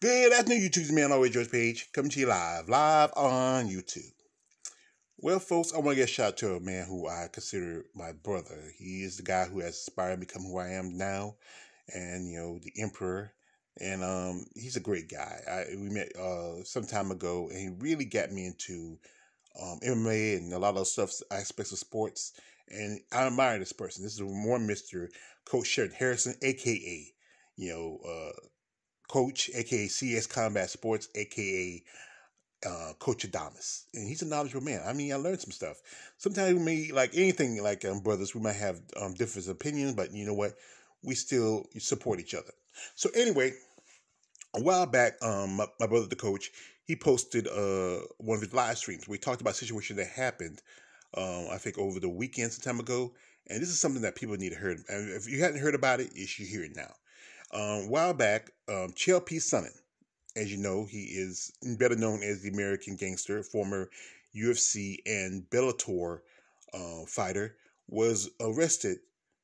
Good afternoon, YouTube's man always George Page, coming to you live, live on YouTube. Well, folks, I want to get a shout out to a man who I consider my brother. He is the guy who has inspired me to become who I am now, and you know, the emperor. And um, he's a great guy. I, we met uh, some time ago, and he really got me into um, MMA and a lot of stuff, aspects of sports. And I admire this person. This is more Mr. Coach Sheridan Harrison, aka you know, uh, Coach, aka CS Combat Sports, aka uh, Coach Adamas, and he's a knowledgeable man. I mean, I learned some stuff. Sometimes we may like anything, like um, brothers, we might have um, different opinions, but you know what? We still support each other. So anyway, a while back, um, my, my brother, the coach, he posted uh one of his live streams. We talked about a situation that happened, um, I think over the weekend some time ago, and this is something that people need to hear. And if you hadn't heard about it, you should hear it now. Um, a while back, um, P. Sonnen, as you know, he is better known as the American Gangster, former UFC and Bellator uh, fighter, was arrested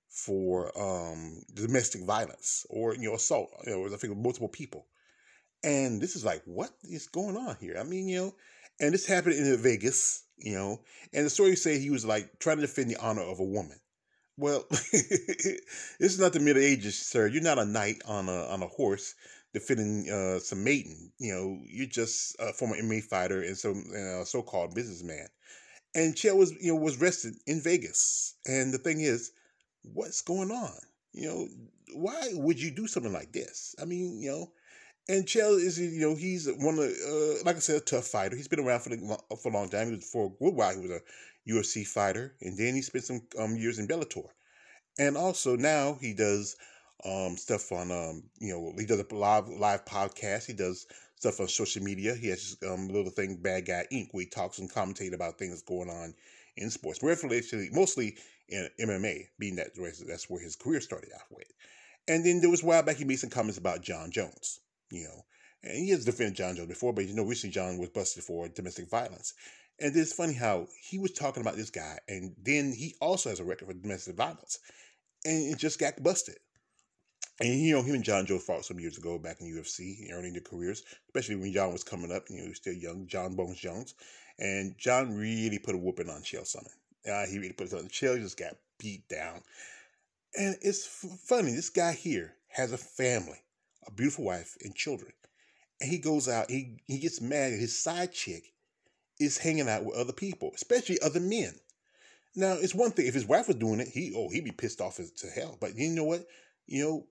for um, domestic violence or you know assault. You know, I think multiple people, and this is like what is going on here? I mean, you know, and this happened in Vegas, you know, and the story say he was like trying to defend the honor of a woman. Well, is not the Middle Ages, sir. You're not a knight on a on a horse defending uh, some maiden. You know, you're just a former MMA fighter and some so-called businessman. And Chael was you know was arrested in Vegas. And the thing is, what's going on? You know, why would you do something like this? I mean, you know, and Chael is you know he's one of uh, like I said a tough fighter. He's been around for the, for a long time. He was for a good while. He was a UFC fighter, and then he spent some um, years in Bellator, and also now he does um, stuff on um, you know he does a live live podcast. He does stuff on social media. He has um, a little thing Bad Guy Inc. where he talks and commentate about things going on in sports, actually mostly in MMA, being that that's where his career started off with. And then there was a while back he made some comments about Jon Jones, you know, and he has defended Jon Jones before, but you know recently Jon was busted for domestic violence. And it's funny how he was talking about this guy, and then he also has a record for domestic violence, and it just got busted. And you know, him and Jon Jones fought some years ago back in UFC, earning their careers, especially when Jon was coming up. You know, he was still young, Jon Bones Jones, and Jon really put a whooping on Chael Sonnen. Uh, he really put it on. Chael He just got beat down, and it's funny. This guy here has a family, a beautiful wife, and children, and he goes out. He he gets mad his side chick is hanging out with other people, especially other men. Now, it's one thing if his wife was doing it, he oh he'd be pissed off as to hell. But you know what? You know,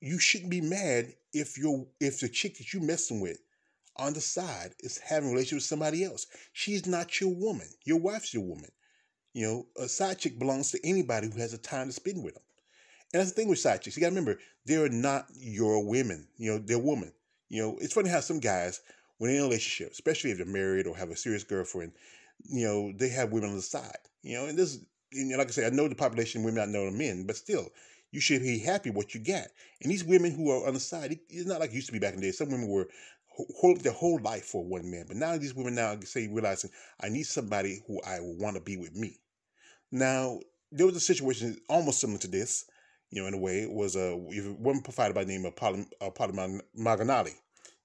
you shouldn't be mad if your if the chick that you're messing with on the side is having a relationship with somebody else. She's not your woman. Your wife's your woman. You know, a side chick belongs to anybody who has a time to spend with them. And that's the thing with side chicks. You gotta remember, they're not your women. You know, they're women. You know, it's funny how some guys when they're in a relationship, especially if they're married or have a serious girlfriend, you know, they have women on the side. You know, and this, you know, like I said, I know the population women, I know the men, but still, you should be happy what you got. And these women who are on the side, it's not like it used to be back in the day. Some women were hold their whole life for one man, but now these women now say realizing I need somebody who I want to be with me. Now there was a situation almost similar to this, you know, in a way. Was a woman provided by the name of Polly, uh, Paulie Malignaggi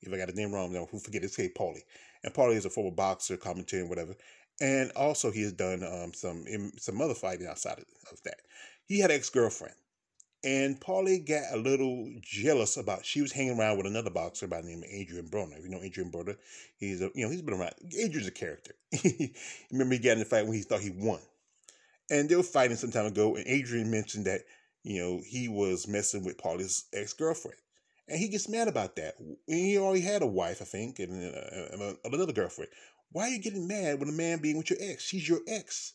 if I got the name wrong, who forget it's Kate Paulie. And Paulie is a former boxer, commentator, and whatever. And also he has done um, some some other fighting outside of, that. He had an ex girlfriend, and Paulie got a little jealous about she was hanging around with another boxer by the name of Adrien Broner. If you know Adrien Broner, he's a you know he's been around. Adrien's a character. Remember he got in the fight when he thought he won, and they were fighting some time ago, and Adrian mentioned that you know he was messing with Paulie's ex girlfriend. And he gets mad about that. He already had a wife, I think, and, uh, and another girlfriend. Why are you getting mad with a man being with your ex? She's your ex.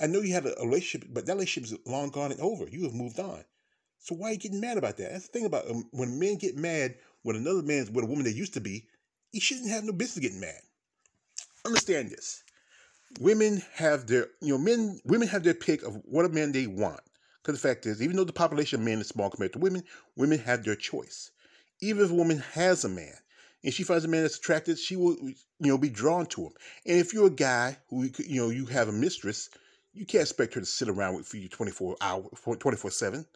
I know you had a relationship, but that relationship is long gone and over. You have moved on. So why are you getting mad about that? That's the thing about um, when men get mad when another man's with a woman they used to be, he shouldn't have no business getting mad. Understand this. Women have their, you know, men, women have their pick of what a man they want. Because the fact is, even though the population of men is small compared to women, women have their choice even if a woman has a man and she finds a man that's attractive, she will, you know, be drawn to him. And if you're a guy who, you know, you have a mistress, you can't expect her to sit around with you 24 hours, 24 7.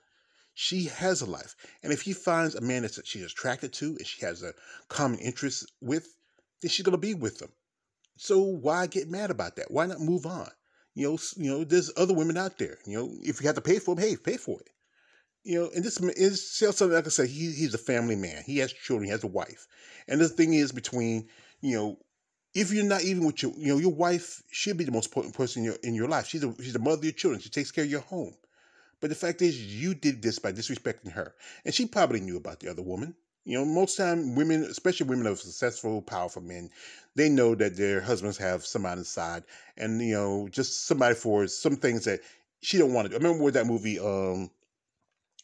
She has a life. And if he finds a man that she's attracted to and she has a common interest with, then she's going to be with him. So why get mad about that? Why not move on? You know, you know, there's other women out there. You know, if you have to pay for them, hey, pay for it. You know, and this is something like I said, he, he's a family man. He has children, he has a wife. And the thing is between, you know, if you're not even with your, you know, your wife should be the most important person in your in your life. She's a, she's the mother of your children. She takes care of your home. But the fact is, you did this by disrespecting her, and she probably knew about the other woman. You know, most time women, especially women of successful, powerful men, they know that their husbands have somebody on the side, and you know, just somebody for some things that she don't want to do. I remember with that movie, um,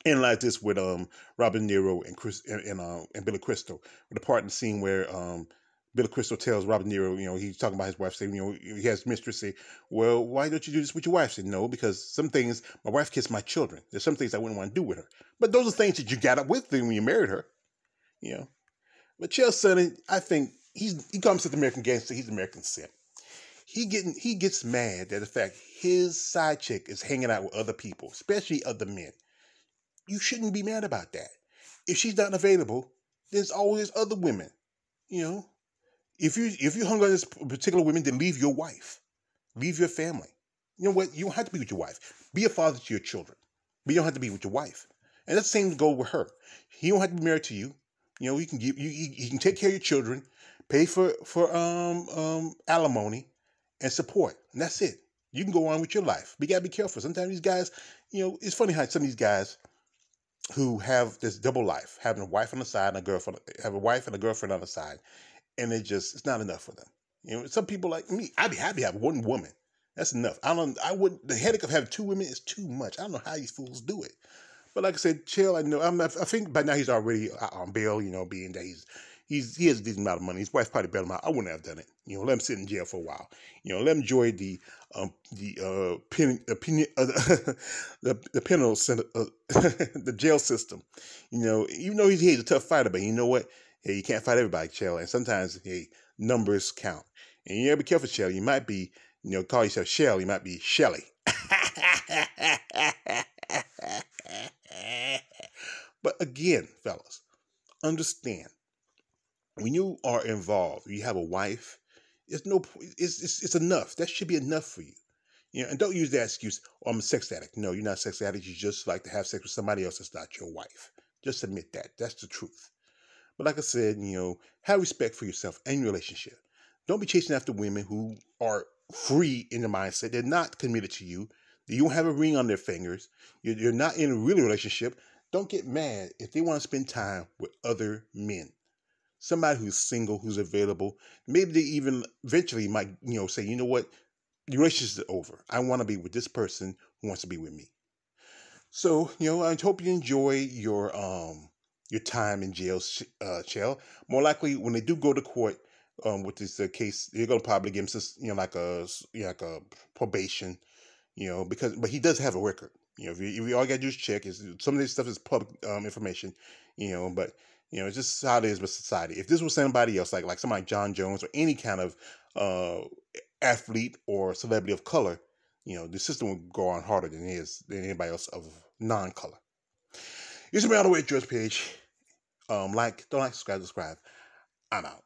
analyze this with um Robin Nero and Chris and and, uh, and Billy Crystal, with the part in the scene where um Billy Crystal tells Robin Nero, you know, he's talking about his wife, saying, you know, he has mistress say, well, why don't you do this with your wife? Say, no, because some things, my wife kissed my children. There's some things I wouldn't want to do with her. But those are things that you got up with when you married her, you know. But Chael Sonnen, I think he's he comes to the American gangster, he's American simp. He getting he gets mad at the fact his side chick is hanging out with other people, especially other men. You shouldn't be mad about that. If she's not available, there's always other women, you know if you if you hung on this particular woman, then leave your wife, leave your family. You know what? You don't have to be with your wife. Be a father to your children, but you don't have to be with your wife. And the same goal with her. He don't have to be married to you. You know, he can give you. He can take care of your children, pay for for um um alimony, and support. And that's it. You can go on with your life. But you gotta be careful. Sometimes these guys, you know, it's funny how some of these guys who have this double life, having a wife on the side and a girlfriend, have a wife and a girlfriend on the side, and it just it's not enough for them. You know, some people like me, I'd be happy to have one woman. That's enough. I don't. I would. The headache of having two women is too much. I don't know how these fools do it. But like I said, chill. I know. I'm. I think by now he's already on bail. You know, being that he's he's he has a decent amount of money. His wife probably bailed him out. I wouldn't have done it. You know, let him sit in jail for a while. You know, let him enjoy the um the uh pen, opinion uh, the the penal center, uh, the jail system. You know, even though he's, he's a tough fighter, but you know what? Hey, you can't fight everybody, Chael. And sometimes, hey, numbers count. And you gotta be careful, Chael. You might be, you know, call yourself Shell. You might be Shelly. but again, fellas, understand when you are involved, you have a wife. It's no, it's, it's it's enough. That should be enough for you. You know, and don't use that excuse. Oh, I'm a sex addict. No, you're not a sex addict. You just like to have sex with somebody else that's not your wife. Just admit that. That's the truth. But like I said, you know, have respect for yourself and your relationship. Don't be chasing after women who are free in the mindset. They're not committed to you. You don't have a ring on their fingers. You're not in a real relationship. Don't get mad if they want to spend time with other men. Somebody who's single, who's available. Maybe they even eventually might, you know, say, you know what, the relationship is over. I want to be with this person who wants to be with me. So, you know, I hope you enjoy your um your time in jail, uh, jail. More likely, when they do go to court um, with this uh, case, they're gonna probably give him some, you know, like a you know, like a probation, you know, because but he does have a record. You know, if you, if you all gotta do is check, is some of this stuff is public um, information, you know, but you know, it's just how it is with society. If this was somebody else, like like somebody like Jon Jones or any kind of uh, athlete or celebrity of color, you know, the system would go on harder than is than anybody else of non-color. Should be on the way, George Page. Um, like, don't like, subscribe, subscribe. I'm out.